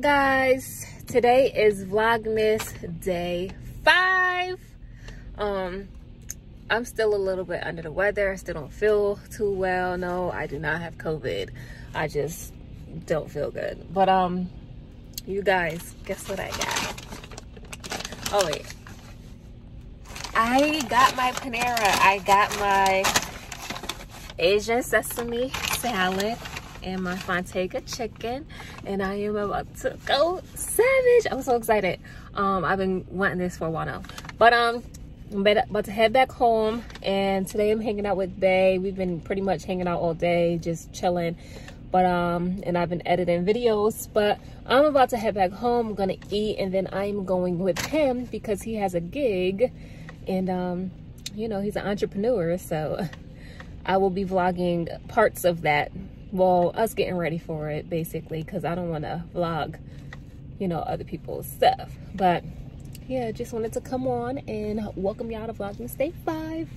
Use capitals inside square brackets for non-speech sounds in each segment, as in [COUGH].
guys today is vlogmas day five. Um i'm still a little bit under the weather. I still don't feel too well. No i do not have covid. I just don't feel good. But um you guys guess what i got? Oh wait. I got my panera. I got my asian sesame salad and my Frontega chicken and I am about to go savage. I'm so excited. Um, I've been wanting this for a while now. But um, I'm about to head back home and today I'm hanging out with Bay. We've been pretty much hanging out all day, just chilling. But um, and I've been editing videos, but I'm about to head back home. I'm gonna eat and then I'm going with him because he has a gig and um, you know, he's an entrepreneur, so [LAUGHS] I will be vlogging parts of that well us getting ready for it basically because i don't want to vlog you know other people's stuff. But yeah just wanted to come on and welcome y'all to vlogmas day five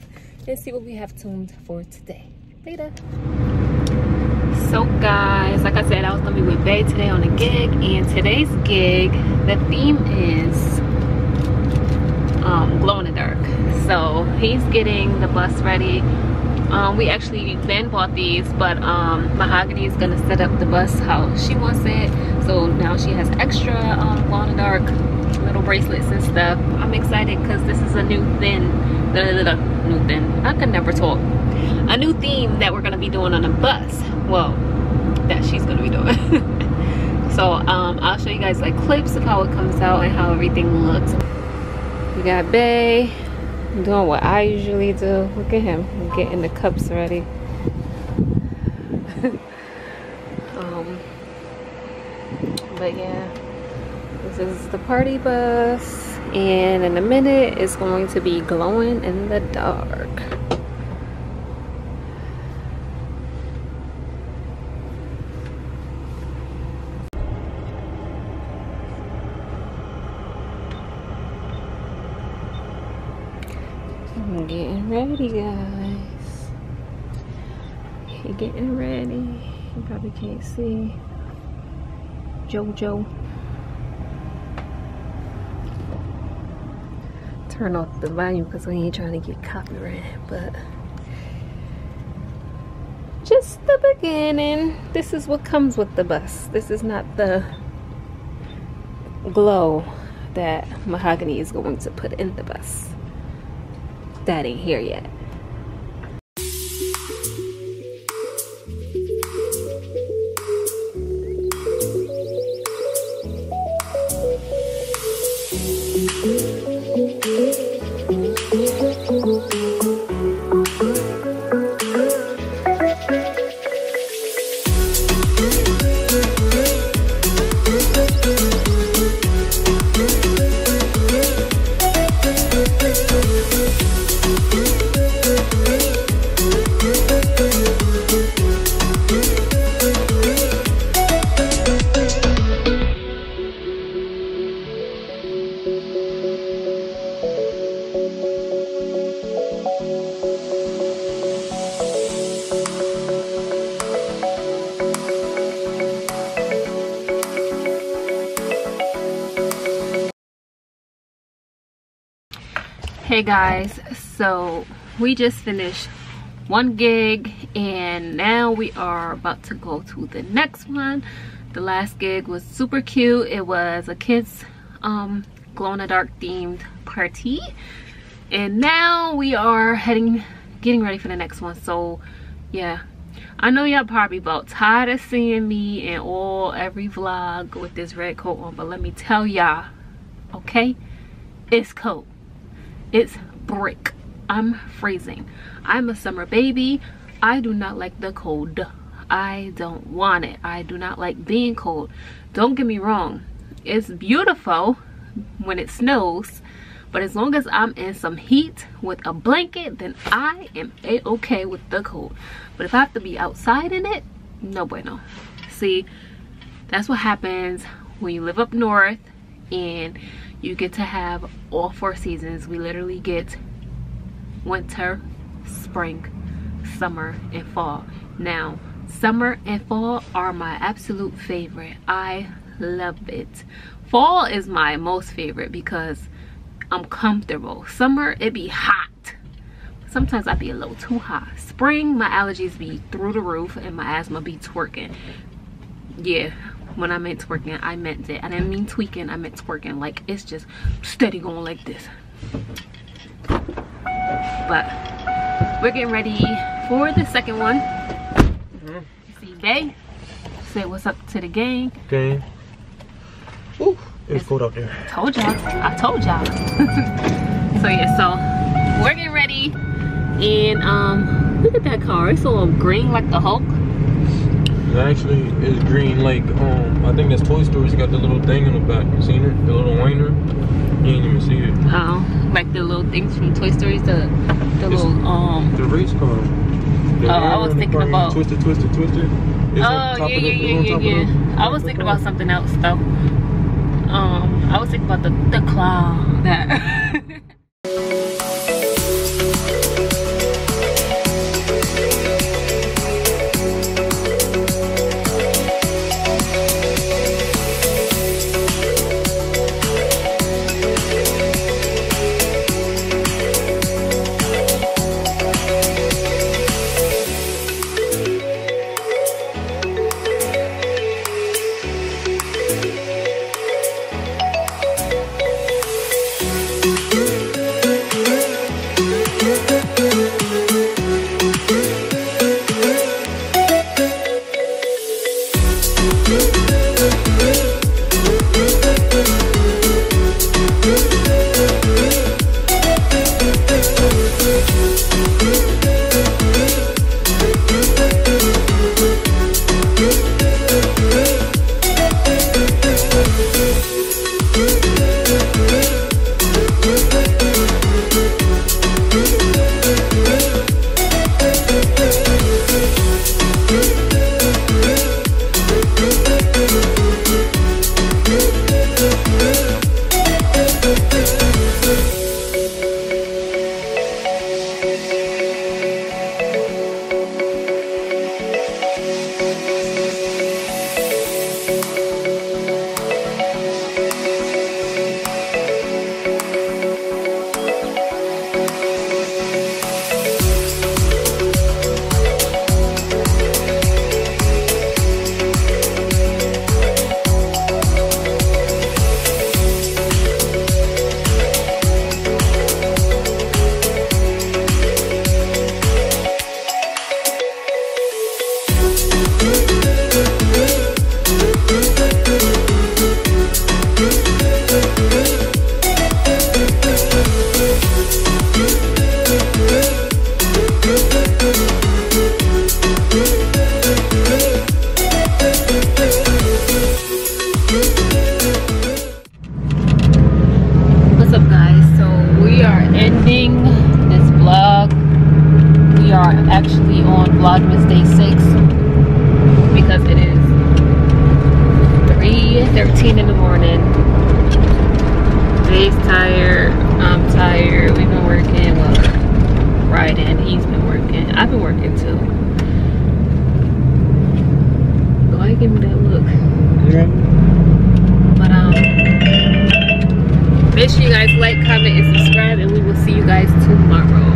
and see what we have tuned for today. Later. So guys like i said i was gonna be with bay today on a gig and today's gig the theme is um glow in the dark. So he's getting the bus ready um, we actually then bought these, but um, Mahogany is gonna set up the bus how she wants it. So now she has extra um, in dark little bracelets and stuff. I'm excited because this is a new thing, new thing. I can never talk. A new theme that we're gonna be doing on the bus. Well, that she's gonna be doing. [LAUGHS] so um, I'll show you guys like clips of how it comes out and how everything looks. We got Bay, doing what I usually do. Look at him getting the cups ready. [LAUGHS] um, but yeah, this is the party bus. And in a minute, it's going to be glowing in the dark. I'm getting ready, guys. Getting ready. You probably can't see. Jojo. Turn off the volume because we ain't trying to get copyrighted, but just the beginning. This is what comes with the bus. This is not the glow that Mahogany is going to put in the bus that ain't here yet. Hey guys so we just finished one gig and now we are about to go to the next one. The last gig was super cute. It was a kids um glow in the dark themed party. And now we are heading getting ready for the next one. So yeah. I know y'all probably about tired of seeing me in all every vlog with this red coat on but let me tell y'all okay? It's cold it's brick. I'm freezing. I'm a summer baby. I do not like the cold. I don't want it. I do not like being cold. Don't get me wrong. It's beautiful when it snows. But as long as I'm in some heat with a blanket, then I am a-okay with the cold. But if I have to be outside in it, no bueno. See, that's what happens when you live up north and you get to have all four seasons. We literally get winter spring summer and fall. Now summer and fall are my absolute favorite. I love it. Fall is my most favorite because i'm comfortable. Summer it be hot. Sometimes i be a little too hot. Spring my allergies be through the roof and my asthma be twerking. Yeah when i meant twerking i meant it i didn't mean tweaking i meant twerking. Like it's just steady going like this. But we're getting ready for the second one. Mm -hmm. see Bay say what's up to the gang. Gang. Ooh, it's, it's cold out there. Told y'all. I told y'all. [LAUGHS] So yeah so we're getting ready. And um look at that car. It's all green like the hulk actually is green like um i think that's toy story's got the little thing in the back. You seen it? The little whiner you ain't even see it. Oh like the little things from toy stories the the it's little um the race car. The oh i was thinking about twisted twisted twisted? Oh yeah yeah yeah yeah yeah. I was thinking about something else though. Um i was thinking about the the claw that [LAUGHS] Make sure you guys like, comment, and subscribe. And we will see you guys tomorrow.